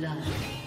First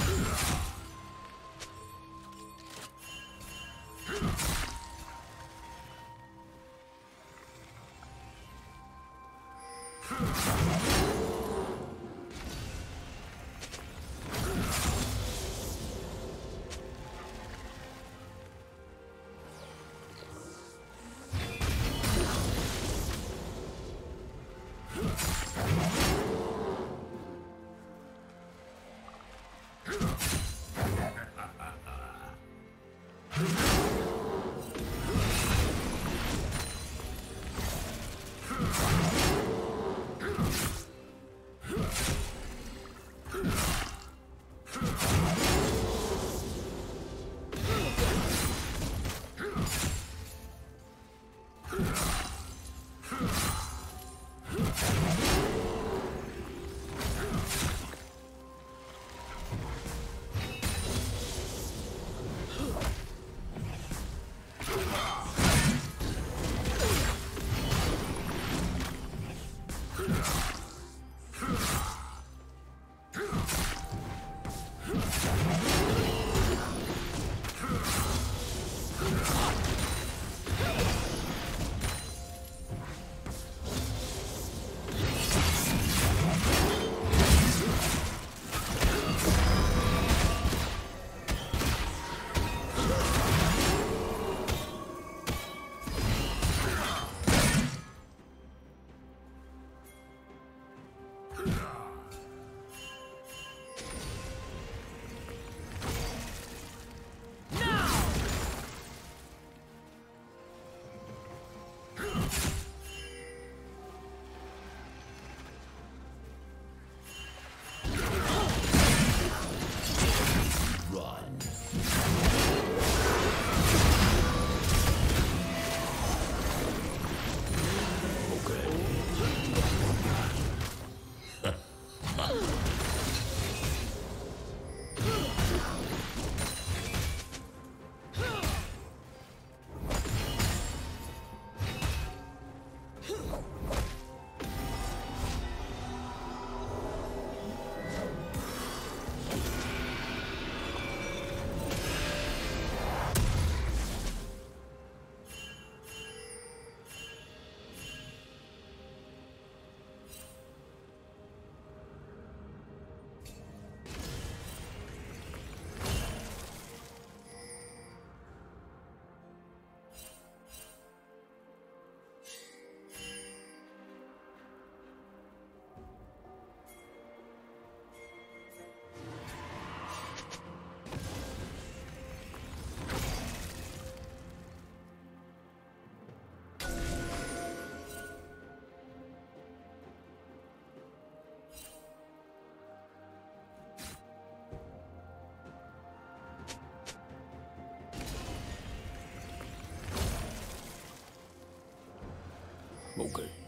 blood.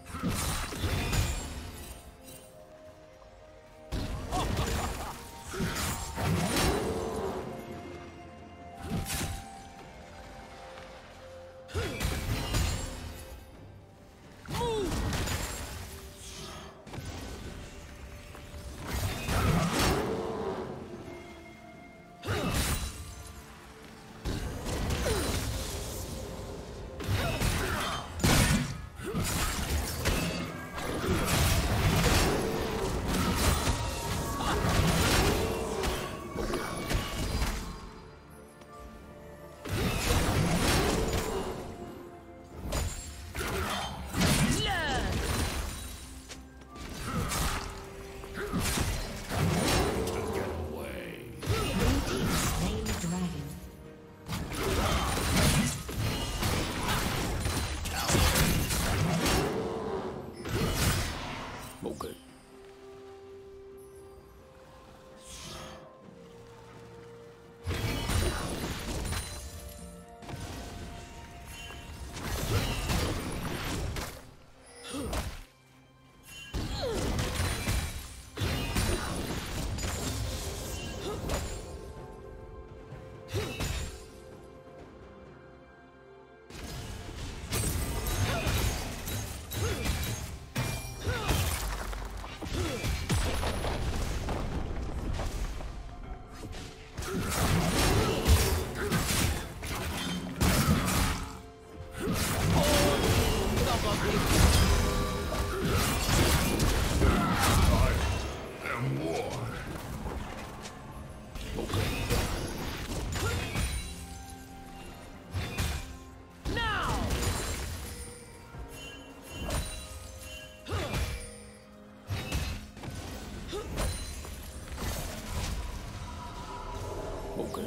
Okay.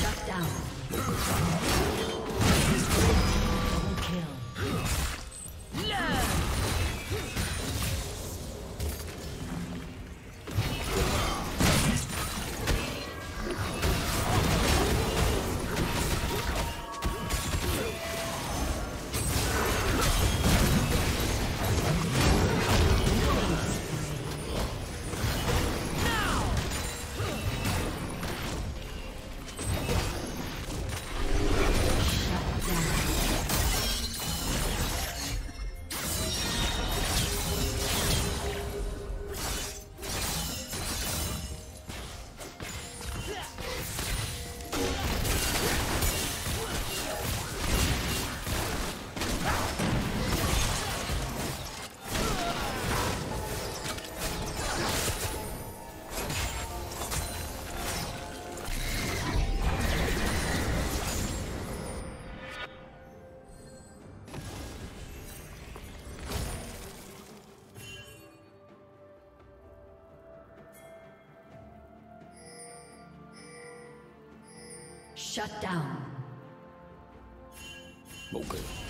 Shut down. Okay.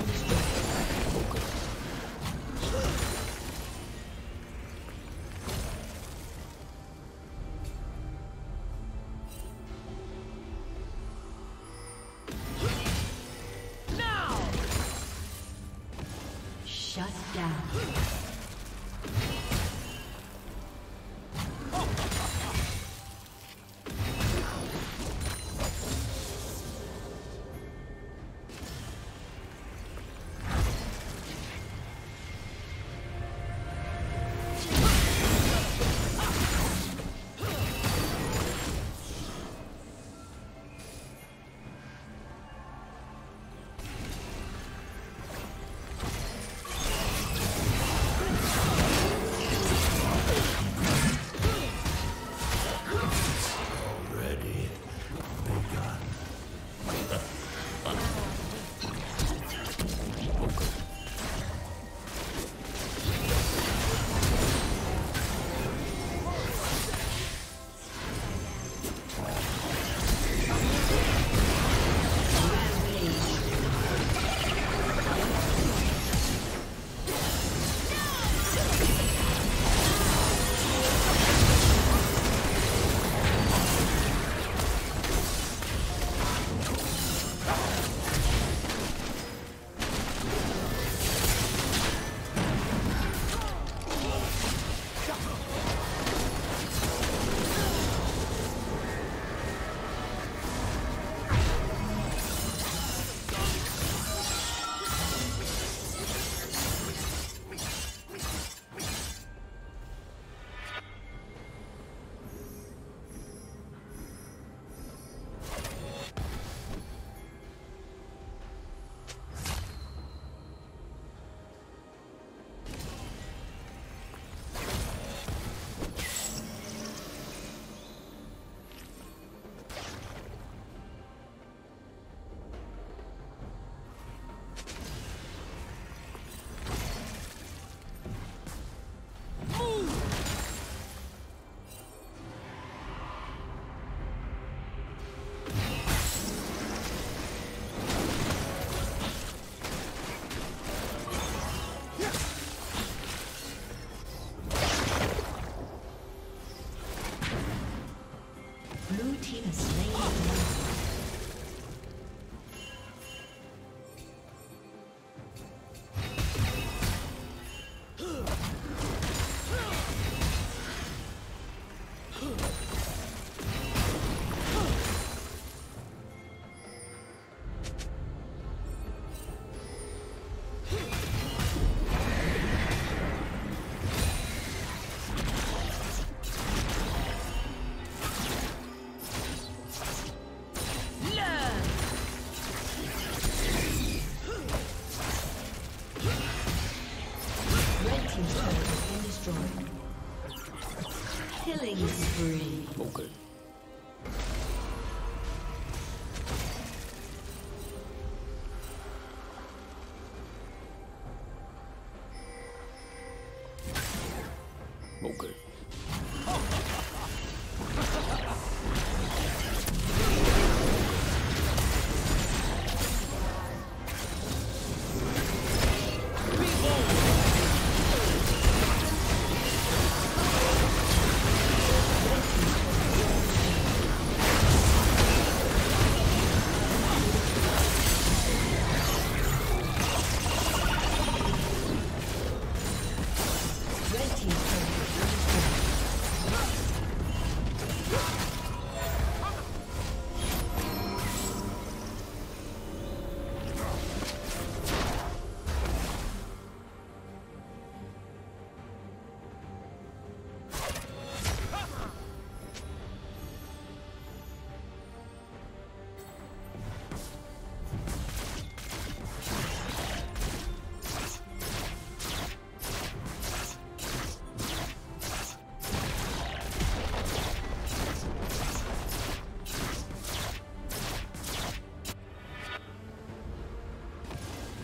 Okay.